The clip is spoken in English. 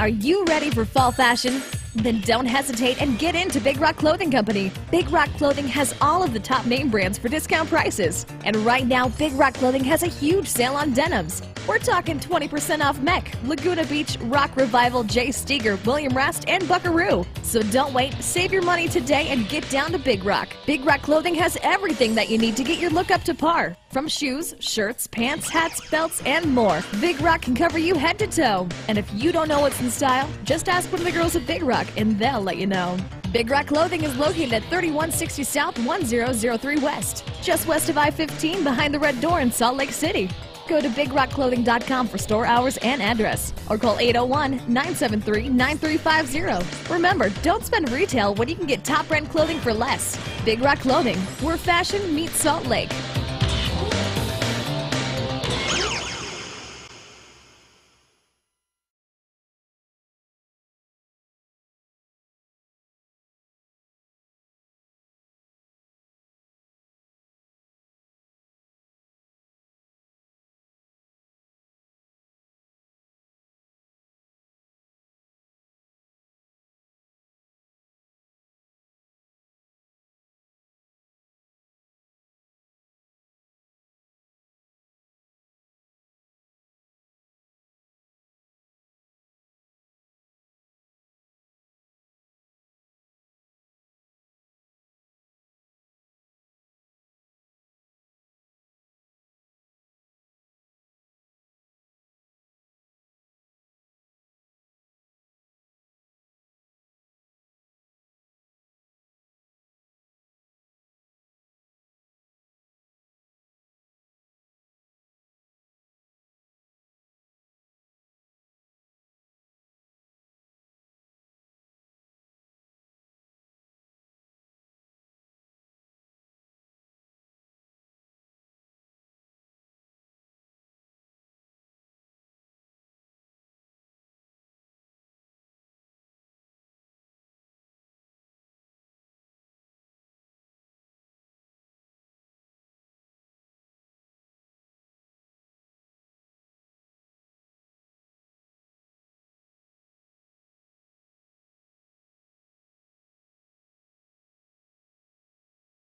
Are you ready for fall fashion? Then don't hesitate and get into Big Rock Clothing Company. Big Rock Clothing has all of the top name brands for discount prices. And right now, Big Rock Clothing has a huge sale on denims. We're talking 20% off Mek, Laguna Beach, Rock Revival, Jay Steger, William Rast, and Buckaroo. So don't wait, save your money today and get down to Big Rock. Big Rock Clothing has everything that you need to get your look up to par. From shoes, shirts, pants, hats, belts, and more. Big Rock can cover you head to toe. And if you don't know what's in style, just ask one of the girls at Big Rock and they'll let you know. Big Rock Clothing is located at 3160 South 1003 West, just west of I 15 behind the Red Door in Salt Lake City. Go to BigRockClothing.com for store hours and address, or call 801 973 9350. Remember, don't spend retail when you can get top brand clothing for less. Big Rock Clothing, where fashion meets Salt Lake.